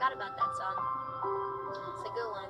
Forgot about that song. It's a good one.